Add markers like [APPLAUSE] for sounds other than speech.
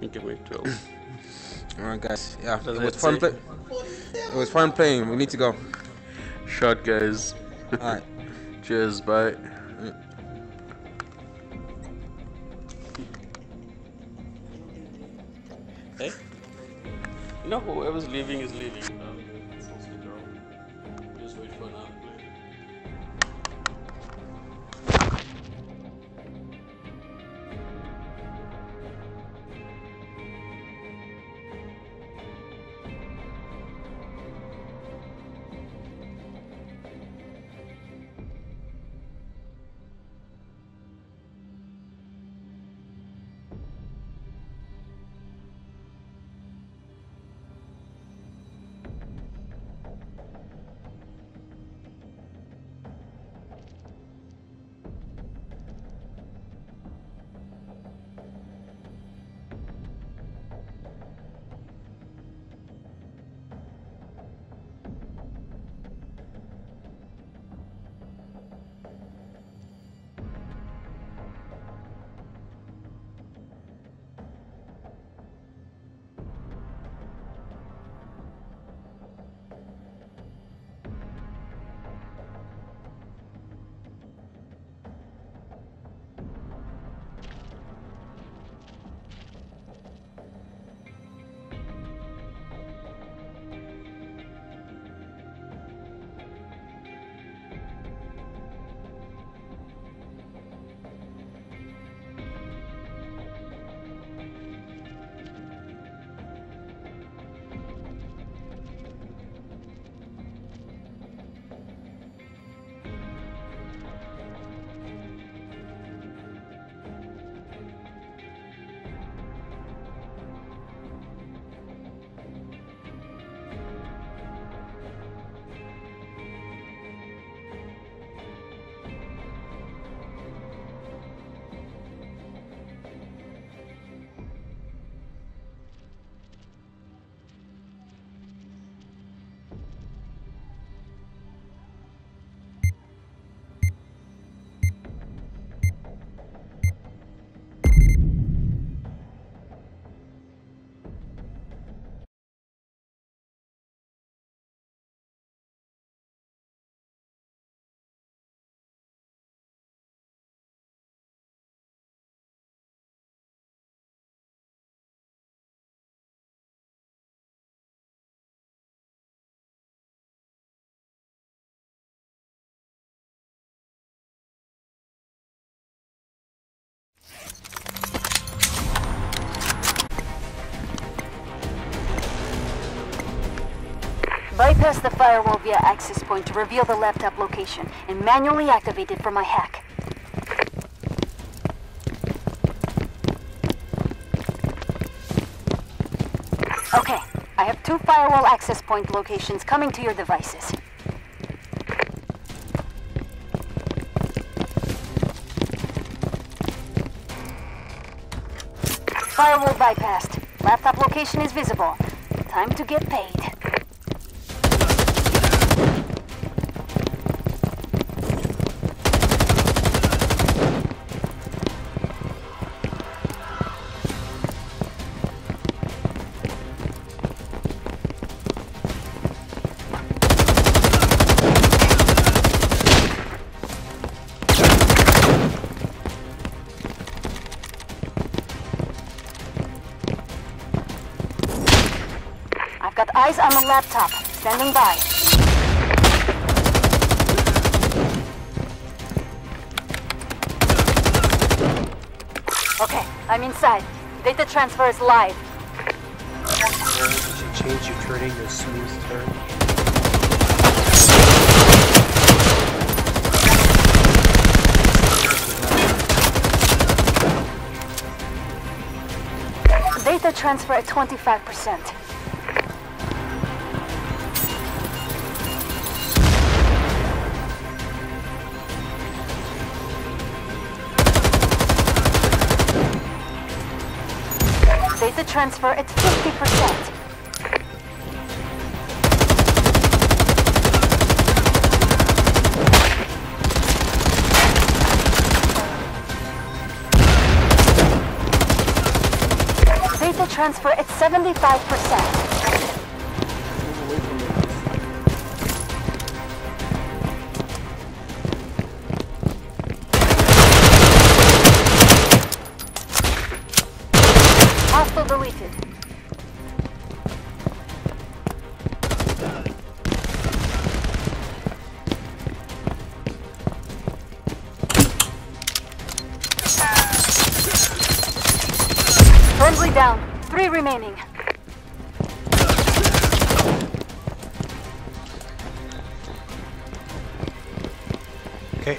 You give me 12. [COUGHS] All right, guys. Yeah, Does it was fun. say- Play- it was fun playing. We need to go. Shot, guys. All right. [LAUGHS] Cheers, bye. Eh? Hey? No, whoever's leaving is leaving. Bypass the firewall via access point to reveal the laptop location and manually activate it for my hack. Okay, I have two firewall access point locations coming to your devices. Firewall bypassed. Laptop location is visible. Time to get paid. Got eyes on the laptop. Standing by. Okay, I'm inside. Data transfer is live. You change your turning to smooth turn. Data transfer at 25%. Transfer at 50%. Data transfer at 75%. Down. Three remaining. Okay.